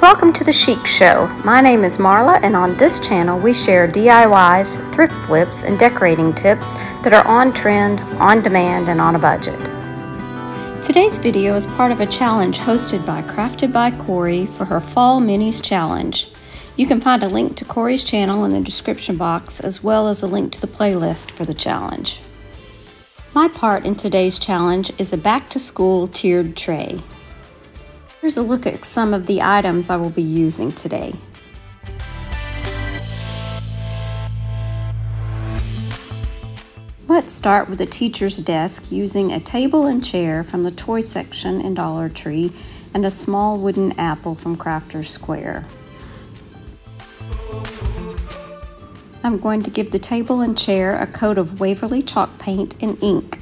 Welcome to the Chic Show. My name is Marla, and on this channel we share DIYs, thrift flips, and decorating tips that are on trend, on demand, and on a budget. Today's video is part of a challenge hosted by Crafted by Corie for her Fall Minis Challenge. You can find a link to Corie's channel in the description box as well as a link to the playlist for the challenge. My part in today's challenge is a back to school tiered tray. Here's a look at some of the items I will be using today. Let's start with the teacher's desk using a table and chair from the toy section in Dollar Tree and a small wooden apple from Crafter's Square. I'm going to give the table and chair a coat of Waverly chalk paint and ink.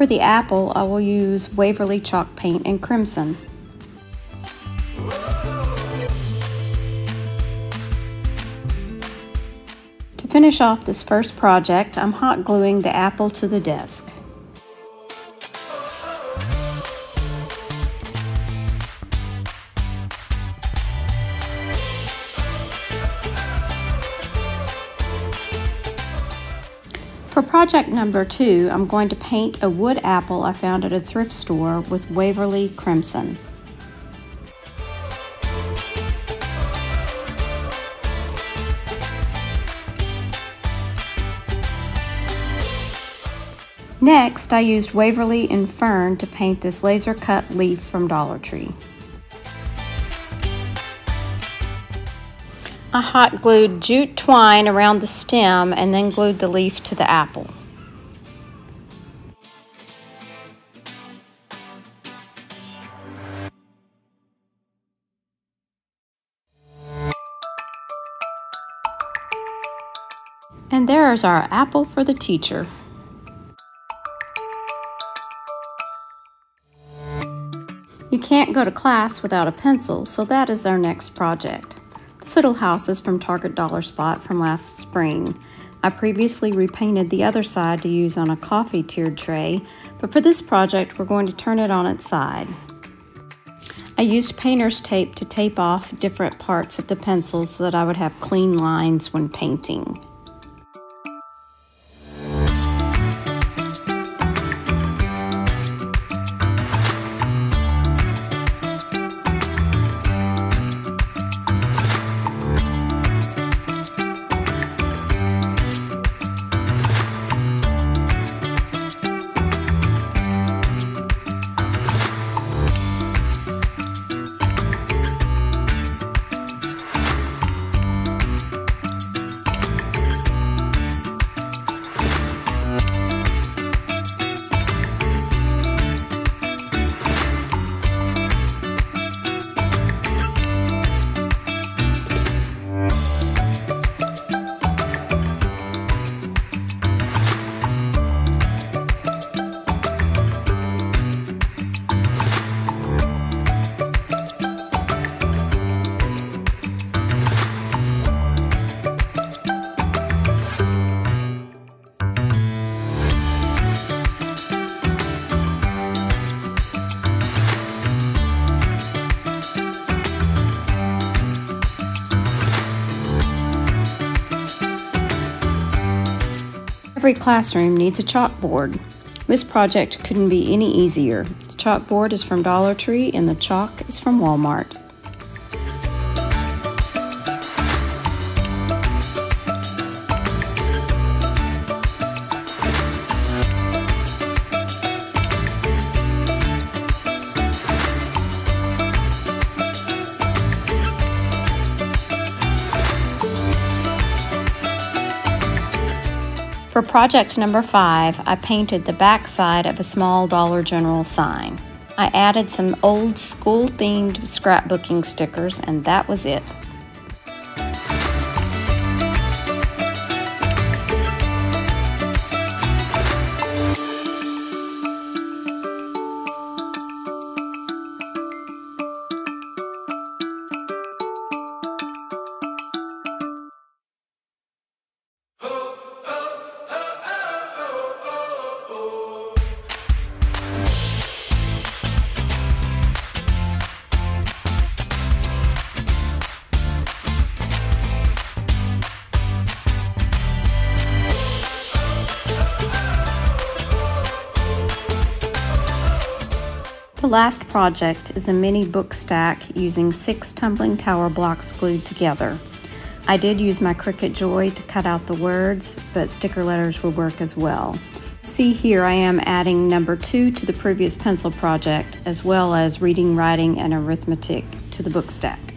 For the apple, I will use Waverly chalk paint in crimson. To finish off this first project, I'm hot gluing the apple to the desk. For project number two, I'm going to paint a wood apple I found at a thrift store with Waverly Crimson. Next, I used Waverly and Fern to paint this laser cut leaf from Dollar Tree. I hot glued jute twine around the stem and then glued the leaf to the apple. And there is our apple for the teacher. You can't go to class without a pencil, so that is our next project. Little house is from Target Dollar Spot from last spring. I previously repainted the other side to use on a coffee tiered tray, but for this project we're going to turn it on its side. I used painter's tape to tape off different parts of the pencil so that I would have clean lines when painting. Every classroom needs a chalkboard. This project couldn't be any easier. The chalkboard is from Dollar Tree and the chalk is from Walmart. For project number five, I painted the backside of a small Dollar General sign. I added some old school themed scrapbooking stickers, and that was it. Last project is a mini book stack using six tumbling tower blocks glued together. I did use my Cricut Joy to cut out the words, but sticker letters would work as well. See here I am adding number two to the previous pencil project, as well as reading, writing, and arithmetic to the book stack.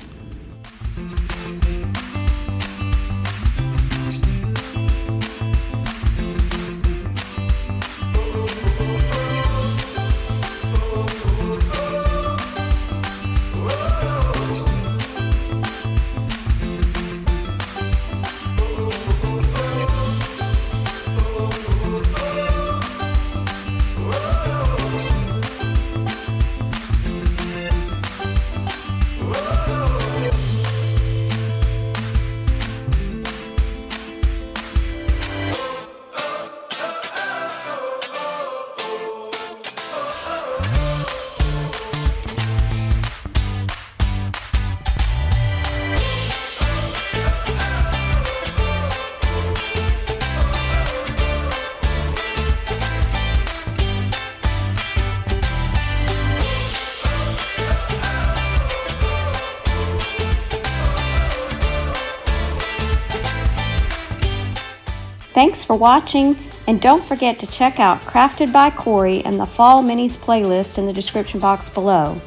Thanks for watching, and don't forget to check out Crafted by Corie and the Fall Minis playlist in the description box below.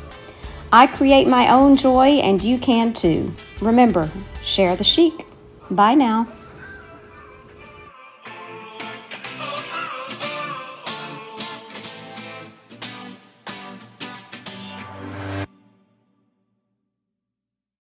I create my own joy, and you can too. Remember, share the chic. Bye now.